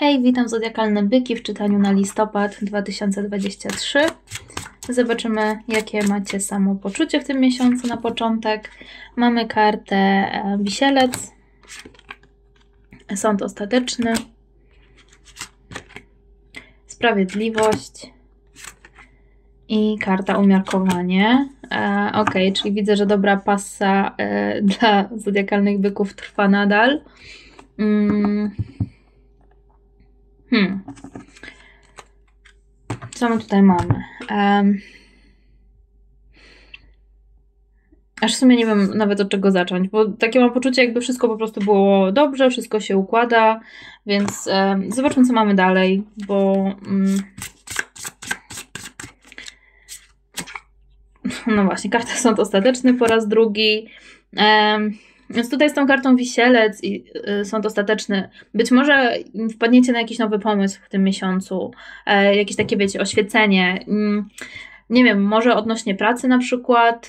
Hej, witam Zodiakalne Byki w czytaniu na listopad 2023. Zobaczymy, jakie macie samopoczucie w tym miesiącu na początek. Mamy kartę e, Wisielec, Sąd Ostateczny, Sprawiedliwość i karta Umiarkowanie. E, ok, czyli widzę, że dobra pasa e, dla Zodiakalnych Byków trwa nadal. Mm. Hmm. Co my tutaj mamy? Um, aż w sumie nie wiem nawet od czego zacząć, bo takie mam poczucie, jakby wszystko po prostu było dobrze, wszystko się układa, więc um, zobaczmy, co mamy dalej, bo. Um, no właśnie, karta sąd ostateczny po raz drugi. Um, więc tutaj z tą kartą wisielec i y, sąd ostateczny, być może wpadniecie na jakiś nowy pomysł w tym miesiącu, e, jakieś takie, wiecie, oświecenie. Mm, nie wiem, może odnośnie pracy na przykład,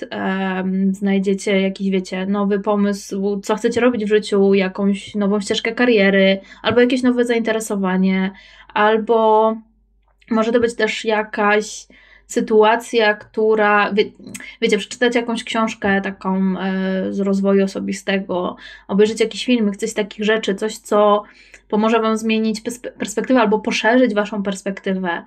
znajdziecie jakiś, wiecie, nowy pomysł, co chcecie robić w życiu, jakąś nową ścieżkę kariery, albo jakieś nowe zainteresowanie, albo może to być też jakaś sytuacja, która, wie, wiecie, przeczytać jakąś książkę taką e, z rozwoju osobistego, obejrzeć jakiś film, coś takich rzeczy, coś, co pomoże Wam zmienić perspektywę albo poszerzyć Waszą perspektywę,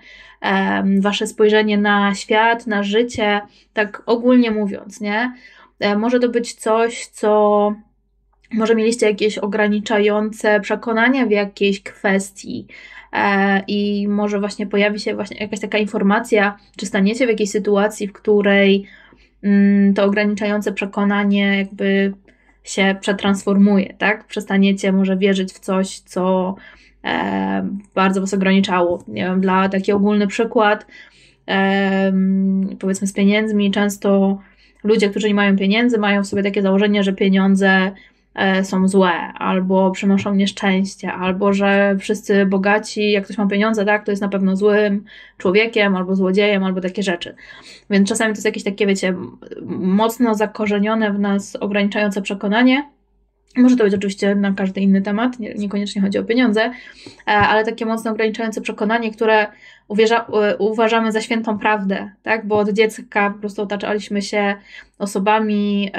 Wasze spojrzenie na świat, na życie, tak ogólnie mówiąc, nie? E, może to być coś, co może mieliście jakieś ograniczające przekonania w jakiejś kwestii, i może właśnie pojawi się właśnie jakaś taka informacja, czy staniecie w jakiejś sytuacji, w której mm, to ograniczające przekonanie jakby się przetransformuje, tak? Przestaniecie może wierzyć w coś, co e, bardzo was ograniczało. Nie wiem, dla taki ogólny przykład, e, powiedzmy z pieniędzmi, często ludzie, którzy nie mają pieniędzy, mają w sobie takie założenie, że pieniądze E, są złe, albo przynoszą nieszczęście, albo że wszyscy bogaci, jak ktoś ma pieniądze, tak, to jest na pewno złym człowiekiem, albo złodziejem, albo takie rzeczy. Więc czasami to jest jakieś takie, wiecie, mocno zakorzenione w nas ograniczające przekonanie, może to być oczywiście na każdy inny temat, nie, niekoniecznie chodzi o pieniądze, e, ale takie mocno ograniczające przekonanie, które uwierza, uważamy za świętą prawdę, tak? Bo od dziecka po prostu otaczaliśmy się osobami,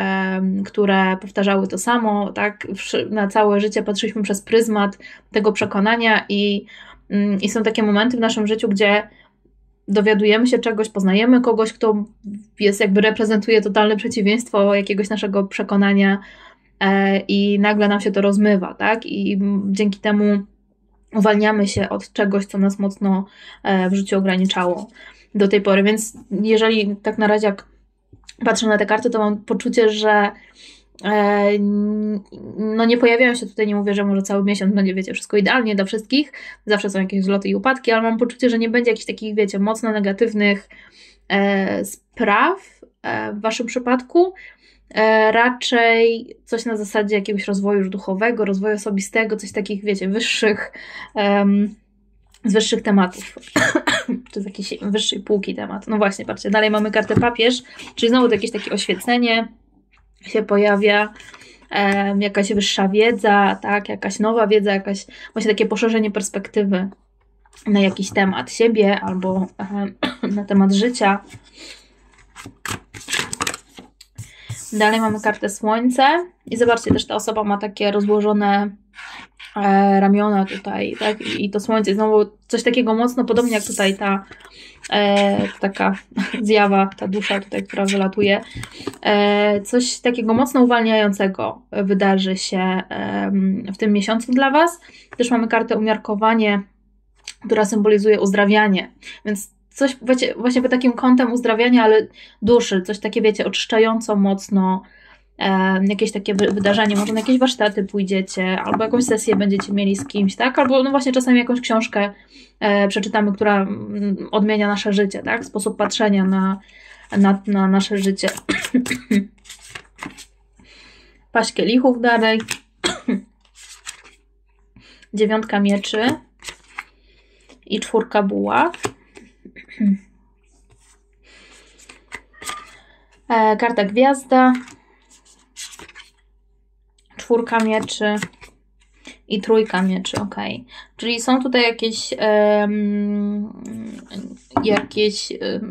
które powtarzały to samo, tak? Na całe życie patrzyliśmy przez pryzmat tego przekonania i, mm, i są takie momenty w naszym życiu, gdzie dowiadujemy się czegoś, poznajemy kogoś, kto jest jakby reprezentuje totalne przeciwieństwo jakiegoś naszego przekonania E, i nagle nam się to rozmywa, tak? I dzięki temu uwalniamy się od czegoś, co nas mocno e, w życiu ograniczało do tej pory. Więc jeżeli tak na razie jak patrzę na te karty, to mam poczucie, że e, no nie pojawiają się tutaj, nie mówię, że może cały miesiąc będzie, wiecie, wszystko idealnie dla wszystkich, zawsze są jakieś zloty i upadki, ale mam poczucie, że nie będzie jakichś takich, wiecie, mocno negatywnych spraw w waszym przypadku, E, raczej coś na zasadzie jakiegoś rozwoju duchowego, rozwoju osobistego, coś takich, wiecie, wyższych, um, z wyższych tematów. Czy z jakiejś wyższej półki temat. No właśnie, patrzcie, dalej mamy kartę papież, czyli znowu to jakieś takie oświecenie się pojawia, um, jakaś wyższa wiedza, tak, jakaś nowa wiedza, jakaś właśnie takie poszerzenie perspektywy na jakiś temat siebie albo um, na temat życia. Dalej mamy kartę Słońce i zobaczcie, też ta osoba ma takie rozłożone e, ramiona tutaj, tak? I, I to Słońce znowu coś takiego mocno, podobnie jak tutaj ta e, taka zjawa, ta dusza tutaj, która wylatuje. E, coś takiego mocno uwalniającego wydarzy się w tym miesiącu dla Was. Też mamy kartę umiarkowanie, która symbolizuje uzdrawianie, więc coś wiecie, właśnie pod takim kątem uzdrawiania, ale duszy, coś takie, wiecie, oczyszczająco mocno, e, jakieś takie wydarzenie, może na jakieś warsztaty pójdziecie, albo jakąś sesję będziecie mieli z kimś, tak? Albo no właśnie czasami jakąś książkę e, przeczytamy, która mm, odmienia nasze życie, tak? Sposób patrzenia na, na, na nasze życie. Paść kielichów dalej. Dziewiątka mieczy i czwórka buław. E, karta gwiazda, czwórka mieczy. I trójka mieczy, ok. Czyli są tutaj jakieś um, jakieś um,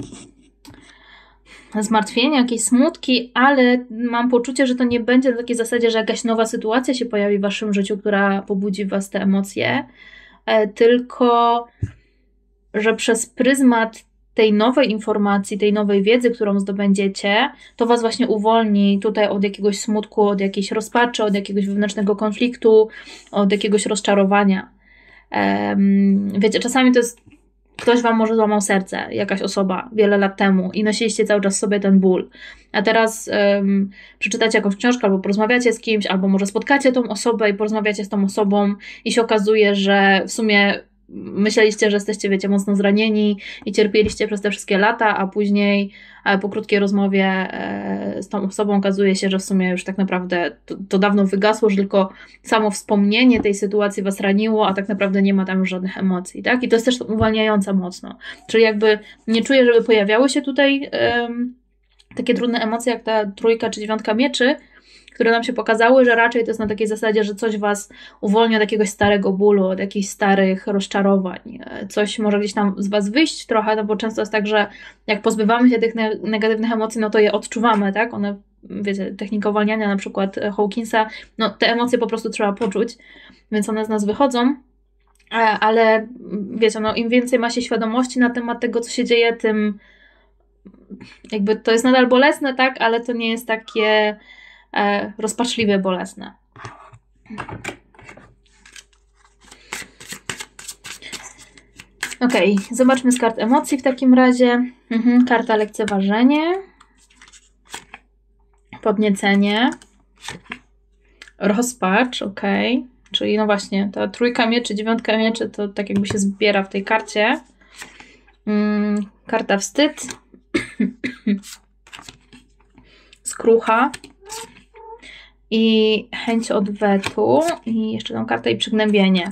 zmartwienia, jakieś smutki, ale mam poczucie, że to nie będzie na takiej zasadzie, że jakaś nowa sytuacja się pojawi w waszym życiu, która pobudzi w was te emocje, e, tylko że przez pryzmat tej nowej informacji, tej nowej wiedzy, którą zdobędziecie, to was właśnie uwolni tutaj od jakiegoś smutku, od jakiejś rozpaczy, od jakiegoś wewnętrznego konfliktu, od jakiegoś rozczarowania. Um, wiecie, czasami to jest ktoś wam może złamał serce, jakaś osoba wiele lat temu i nosiliście cały czas sobie ten ból. A teraz um, przeczytacie jakąś książkę, albo porozmawiacie z kimś, albo może spotkacie tą osobę i porozmawiacie z tą osobą i się okazuje, że w sumie myśleliście, że jesteście, wiecie, mocno zranieni i cierpieliście przez te wszystkie lata, a później po krótkiej rozmowie e, z tą osobą okazuje się, że w sumie już tak naprawdę to, to, dawno wygasło, że tylko samo wspomnienie tej sytuacji was raniło, a tak naprawdę nie ma tam już żadnych emocji, tak? I to jest też uwalniające mocno. Czyli jakby nie czuję, żeby pojawiały się tutaj um, takie trudne emocje, jak ta trójka czy dziewiątka mieczy, które nam się pokazały, że raczej to jest na takiej zasadzie, że coś was uwolni od jakiegoś starego bólu, od jakichś starych rozczarowań. Coś może gdzieś tam z was wyjść trochę, no bo często jest tak, że jak pozbywamy się tych negatywnych emocji, no to je odczuwamy, tak? One, wiecie, technika uwalniania na przykład Hawkinsa, no te emocje po prostu trzeba poczuć, więc one z nas wychodzą. E, ale wiecie, no im więcej ma się świadomości na temat tego, co się dzieje, tym jakby to jest nadal bolesne, tak, ale to nie jest takie rozpaczliwie bolesne. Ok, zobaczmy z kart emocji w takim razie. Mhm, karta lekceważenie, podniecenie, rozpacz, ok. Czyli no właśnie, ta trójka mieczy, dziewiątka mieczy to tak jakby się zbiera w tej karcie. Mm, karta wstyd, skrucha, i chęć odwetu i jeszcze tą kartę i przygnębienie.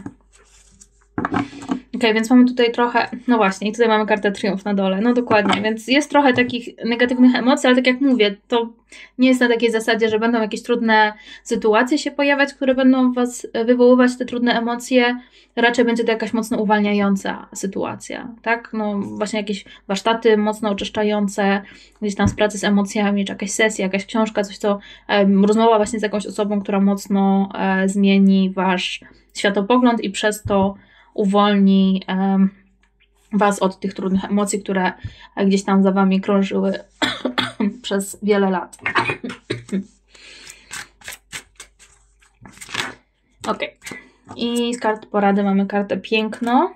Więc mamy tutaj trochę, no właśnie, i tutaj mamy kartę triumf na dole, no dokładnie, więc jest trochę takich negatywnych emocji, ale tak jak mówię, to nie jest na takiej zasadzie, że będą jakieś trudne sytuacje się pojawiać, które będą Was wywoływać te trudne emocje, raczej będzie to jakaś mocno uwalniająca sytuacja, tak? No właśnie jakieś warsztaty mocno oczyszczające, gdzieś tam z pracy z emocjami, czy jakaś sesja, jakaś książka, coś co, um, rozmowa właśnie z jakąś osobą, która mocno e, zmieni Wasz światopogląd i przez to uwolni Was od tych trudnych emocji, które gdzieś tam za Wami krążyły przez wiele lat. ok. I z kart porady mamy kartę piękno.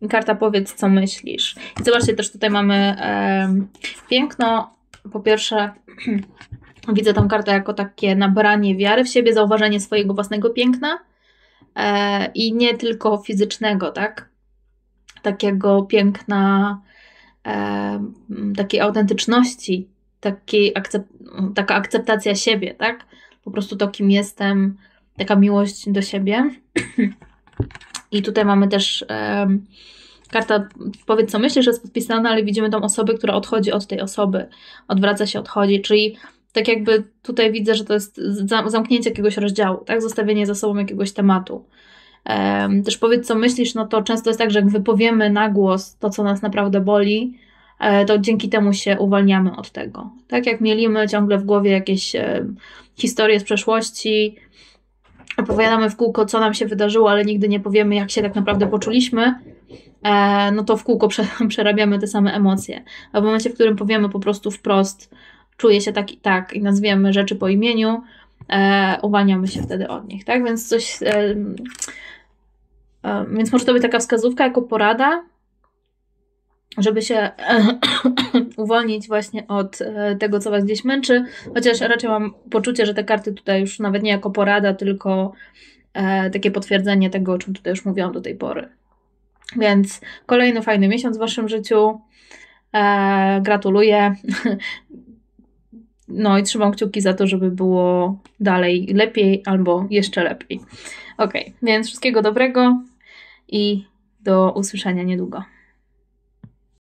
I karta powiedz, co myślisz. I zobaczcie, też tutaj mamy um, piękno. Po pierwsze, widzę tą kartę jako takie nabranie wiary w siebie, zauważenie swojego własnego piękna E, i nie tylko fizycznego, tak? Takiego piękna, e, takiej autentyczności, takiej akcep taka akceptacja siebie, tak? Po prostu to, kim jestem, taka miłość do siebie. I tutaj mamy też e, karta, powiedz co myślisz, że jest podpisana, ale widzimy tą osobę, która odchodzi od tej osoby, odwraca się, odchodzi, czyli tak jakby tutaj widzę, że to jest zamknięcie jakiegoś rozdziału, tak? Zostawienie za sobą jakiegoś tematu. Też powiedz, co myślisz, no to często jest tak, że jak wypowiemy na głos to, co nas naprawdę boli, e, to dzięki temu się uwalniamy od tego. Tak jak mielimy ciągle w głowie jakieś historie z przeszłości, opowiadamy w kółko, co nam się wydarzyło, ale nigdy nie powiemy, jak się tak naprawdę poczuliśmy, e, no to w kółko przerabiamy te same emocje. A w momencie, w którym powiemy po prostu wprost, czuję się tak i tak i nazwiemy rzeczy po imieniu, e, uwalniamy się wtedy od nich, tak? Więc coś, e, e, więc może to być taka wskazówka jako porada, żeby się uwolnić właśnie od e, tego, co Was gdzieś męczy, chociaż raczej mam poczucie, że te karty tutaj już nawet nie jako porada, tylko e, takie potwierdzenie tego, o czym tutaj już mówiłam do tej pory. Więc kolejny fajny miesiąc w Waszym życiu. E, gratuluję. No i trzymam kciuki za to, żeby było dalej lepiej albo jeszcze lepiej. Ok, więc wszystkiego dobrego i do usłyszenia niedługo.